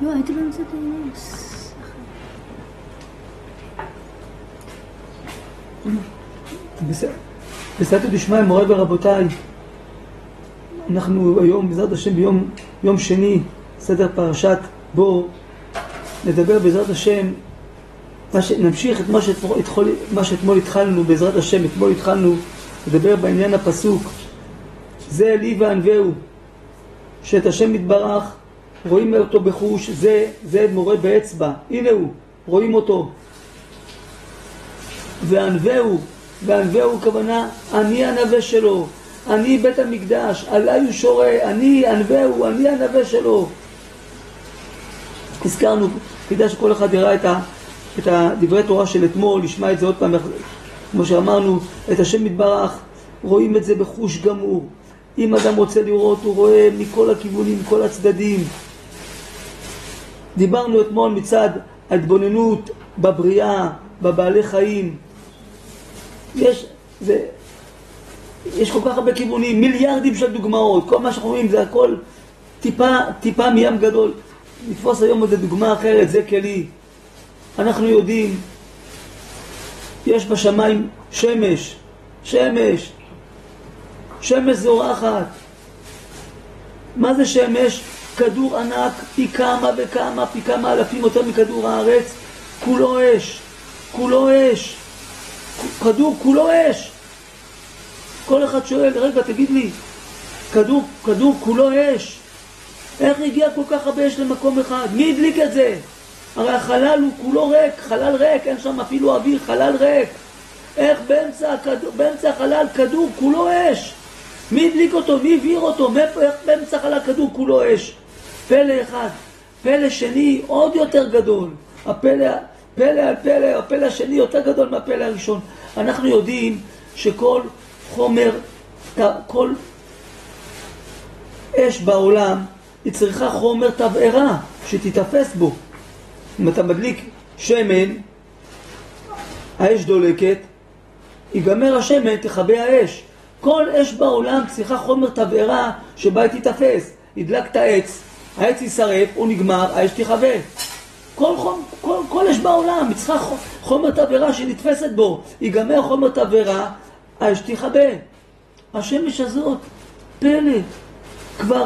לא, הייתי באמצע העניין. בסייעתא דשמיא, מוריי ורבותיי, אנחנו היום, בעזרת השם, ביום יום שני, סדר פרשת בו, נדבר בעזרת השם, ש... נמשיך את מה, שאתמול, מה שאתמול התחלנו, בעזרת השם, אתמול התחלנו לדבר בעניין הפסוק, זה לי וענווהו, שאת השם יתברך, רואים אותו בחוש, זה, זה מורה באצבע, הנה הוא, רואים אותו. וענווהו, וענווהו כוונה, אני הנווה שלו, אני בית המקדש, עליי הוא שורה, אני ענווהו, אני הנווה שלו. הזכרנו, כדאי שכל אחד יראה את, ה, את הדברי תורה של אתמול, ישמע את זה עוד פעם, כמו שאמרנו, את השם יתברך, רואים את זה בחוש גמור. אם אדם רוצה לראות, הוא רואה מכל הכיוונים, מכל הצדדים. דיברנו אתמול מצד ההתבוננות בבריאה, בבעלי חיים. יש, זה, יש כל כך הרבה כיוונים, מיליארדים של דוגמאות, כל מה שאנחנו רואים זה הכל טיפה, טיפה מים גדול. נתפוס היום איזה דוגמה אחרת, זה כלי. אנחנו יודעים, יש בשמיים שמש, שמש, שמש זורחת. מה זה שמש? כדור ענק, פי כמה וכמה, פי כמה אלפים יותר מכדור הארץ, כולו אש, כולו אש, כדור כולו אש. כל אחד שואל, רגע, תגיד לי, כדור, כדור כולו אש, איך הגיע כל כך הרבה אש למקום אחד? מי הדליק את זה? הרי החלל הוא כולו ריק, חלל ריק, אין שם אפילו אוויר, חלל ריק. איך באמצע, באמצע החלל כדור כולו אש? מי הדליק אותו? מי הבעיר אותו? מאיפה, באמצע החלל כדור כולו אש? פלא אחד. פלא שני עוד יותר גדול. הפלא, פלא על פלא, הפלא השני יותר גדול מהפלא הראשון. אנחנו יודעים שכל חומר, כל אש בעולם היא צריכה חומר תבערה שתיתפס בו. אם אתה מדליק שמן, האש דולקת, ייגמר השמן, תכבה האש. כל אש בעולם צריכה חומר תבערה שבה היא תיתפס. הדלקת עץ, העץ יישרף, הוא נגמר, האש תכבה. כל, חום, כל, כל אש בעולם, צריכה חומר תבערה שנתפסת בו. ייגמר חומר תבערה, האש תכבה. השמש הזאת, פלא, כבר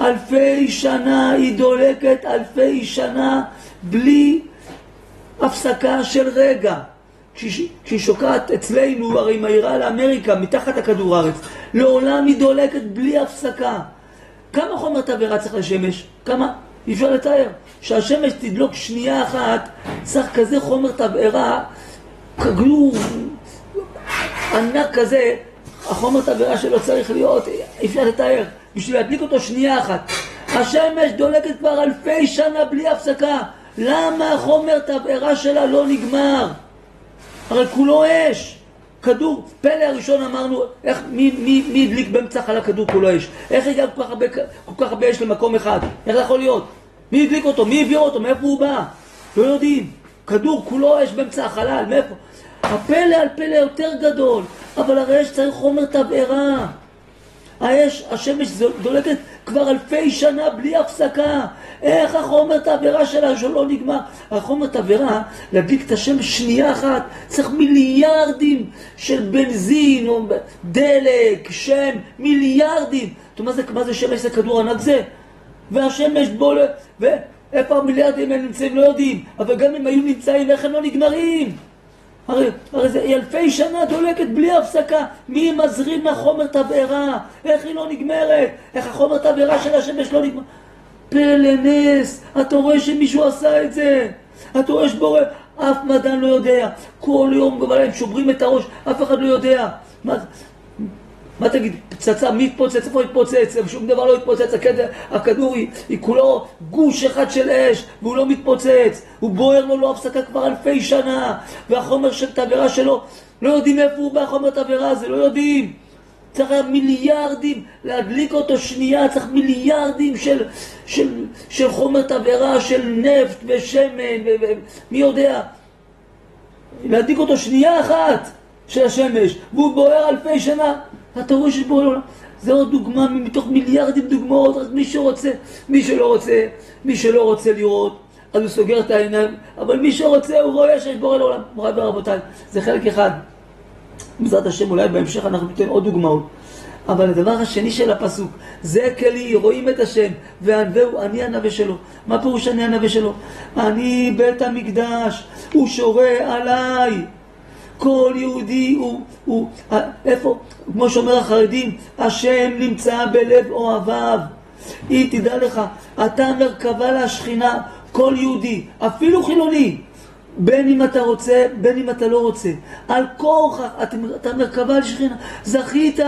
אלפי שנה היא דולקת, אלפי שנה בלי הפסקה של רגע. כשהיא שוקעת אצלנו, הרי היא מהירה לאמריקה, מתחת לכדור הארץ. לעולם היא דולקת בלי הפסקה. כמה חומר תבערה צריך לשמש? כמה? אי אפשר לתאר. שהשמש תדלוק שנייה אחת, צריך כזה חומר תבערה, כדור ענק כזה, החומר תבערה שלו צריך להיות, אי אפשר לתאר. בשביל להדליק אותו שנייה אחת. השמש דולקת כבר אלפי שנה בלי הפסקה. למה החומר תבערה שלה לא נגמר? הרי כולו אש. כדור, פלא הראשון אמרנו, איך, מי, מי, מי הדליק באמצע חלל כדור כולו אש? איך הגע כל כך, הרבה, כל כך הרבה אש למקום אחד? איך זה יכול להיות? מי הדליק אותו? מי הביא אותו? מאיפה הוא בא? לא יודעים. כדור כולו אש באמצע החלל, מאיפה? הפלא על פלא יותר גדול, אבל הרי יש צריך חומר תבערה. האש, השמש דולקת כבר אלפי שנה בלי הפסקה. איך החומר תבערה שלה שלא נגמר? החומר תבערה, להדליק את השמש שנייה אחת, צריך מיליארדים של בנזין או דלק, שם, מיליארדים. אתה יודע מה זה שמש? זה כדור ענק זה? והשמש בולט, ואיפה המיליארדים הם נמצאים לא יודעים, אבל גם אם היו נמצאים, איך הם לא נגמרים? הרי, הרי זה אלפי שנה דולקת בלי הפסקה. מי מזרים מהחומר תבערה? איך היא לא נגמרת? איך החומר תבערה של השמש לא נגמר? פלא נס, אתה רואה שמישהו עשה את זה. אתה רואה שבורא, אף מדען לא יודע. כל יום בלילה הם שוברים את הראש, אף אחד לא יודע. מה, מה תגיד, פצצה, מי יתפוצץ? איפה יתפוצץ? שום דבר לא יתפוצץ, הכדור, הכדור היא, היא כולו גוש אחד של אש, והוא לא מתפוצץ, הוא בוער לו לא הפסקה כבר אלפי שנה, והחומר של תבערה שלו, לא יודעים איפה הוא בא, חומר תבערה הזה, לא יודעים. צריך מיליארדים, להדליק אותו שנייה, צריך מיליארדים של, של, של חומר תבערה, של נפט ושמן, ומי יודע. להדליק אותו שנייה אחת של השמש, והוא בוער אלפי שנה. אתה רואה שבורא עולם, זה עוד דוגמה מתוך מיליארדים דוגמאות, רק מי שרוצה, מי שלא רוצה, מי שלא רוצה לראות, אז הוא סוגר את העיניים, אבל מי שרוצה הוא רואה שיש בורא לעולם. מוריי ורבותיי, זה חלק אחד. בעזרת השם אולי בהמשך אנחנו ניתן עוד דוגמאות. אבל הדבר השני של הפסוק, זה כלי, רואים את השם, וענווהו, אני הנווה שלו. מה פירוש אני הנווה שלו? אני בית המקדש, הוא שורה עליי. כל יהודי הוא, הוא, איפה, כמו שאומר החרדים, השם נמצא בלב אוהביו. היא, תדע לך, אתה מרכבה לשכינה, כל יהודי, אפילו חילוני, בין אם אתה רוצה, בין אם אתה לא רוצה. על כורך, אתה, אתה מרכבה לשכינה, זכית,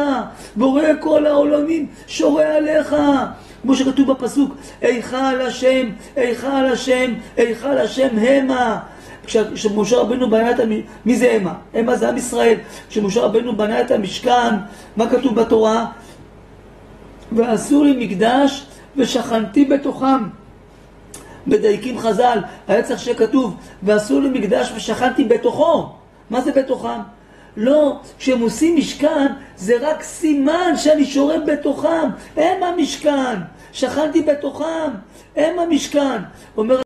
בורא כל העולמים, שורה עליך. כמו שכתוב בפסוק, היכל השם, היכל השם, היכל השם המה. כשמשה רבנו בנה את המשכן, מי זה המה? המה זה עם ישראל. כשמשה רבנו בנה את המשכן, מה כתוב בתורה? ועשו לי מקדש ושכנתי בתוכם. מדייקים חז"ל, היה צריך שיהיה כתוב, ועשו לי מקדש ושכנתי בתוכו. מה זה בתוכם? לא, כשהם עושים משכן, זה רק סימן שאני שורה בתוכם. הם המשכן, שכנתי בתוכם, הם המשכן. אומר